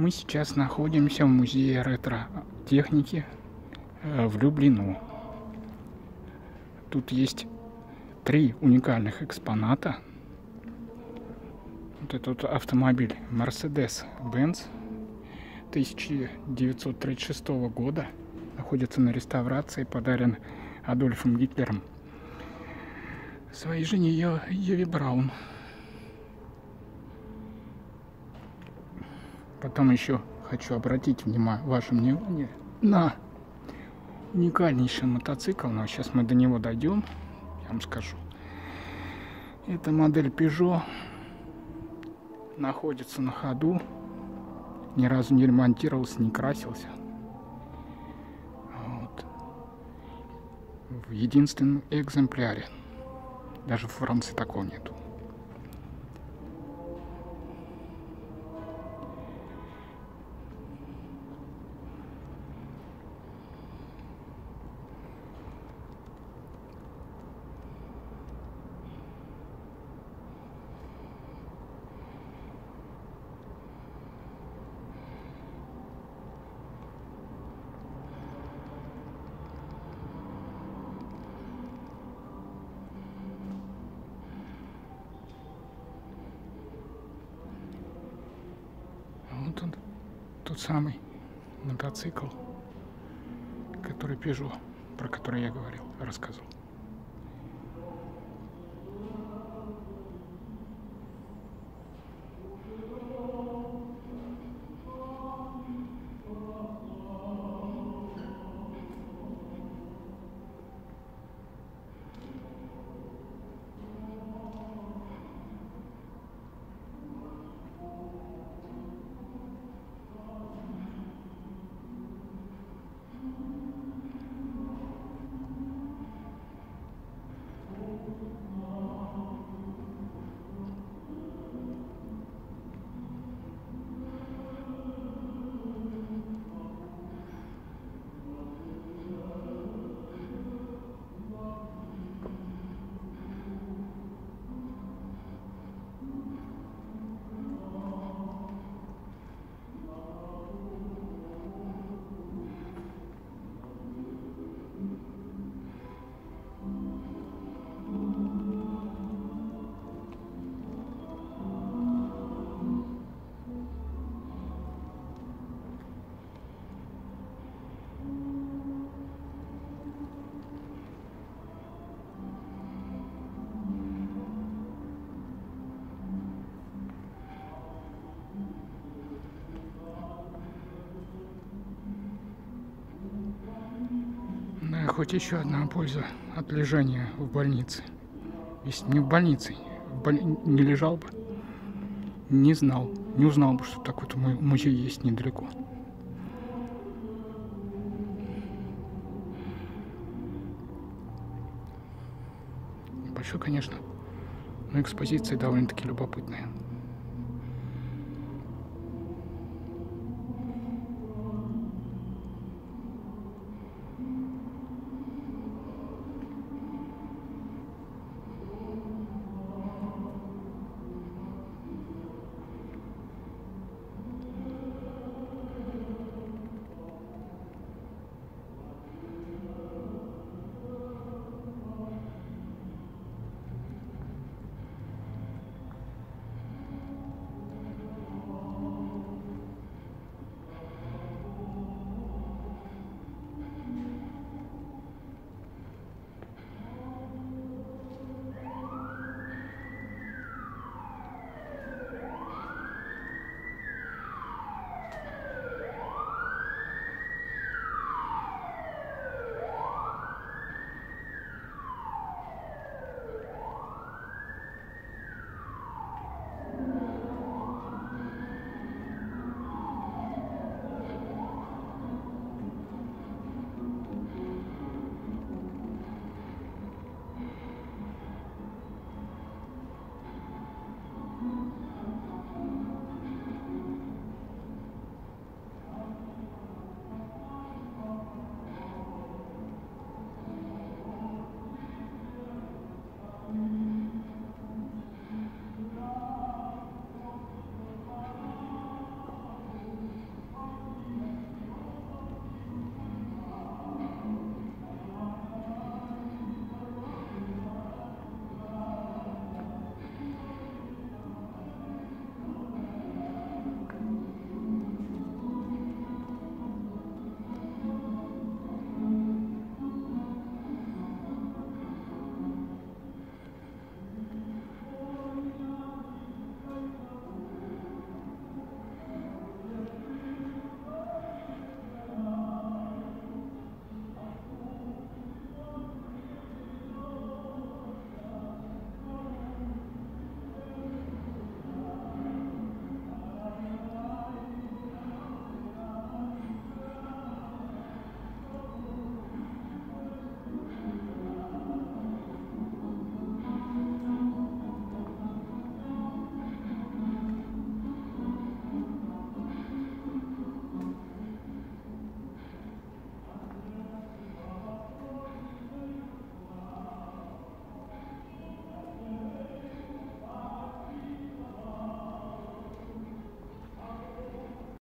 Мы сейчас находимся в музее ретро-техники э, в Люблину. Тут есть три уникальных экспоната. Вот этот автомобиль Mercedes-Benz 1936 года находится на реставрации, подарен Адольфом Гитлером своей жене Еве Браун. Потом еще хочу обратить внимание, ваше внимание на уникальнейший мотоцикл, но сейчас мы до него дойдем, я вам скажу. Это модель Peugeot, находится на ходу, ни разу не ремонтировался, не красился. Вот. В единственном экземпляре. Даже в Франции такого нету. Он, тот самый мотоцикл, который Peugeot, про который я говорил, рассказывал. Хоть еще одна польза от лежания в больнице. Если не в больнице, в боль... не лежал бы, не знал, не узнал бы, что такой-то музей есть недалеко. Большой, конечно, но экспозиция довольно-таки любопытная.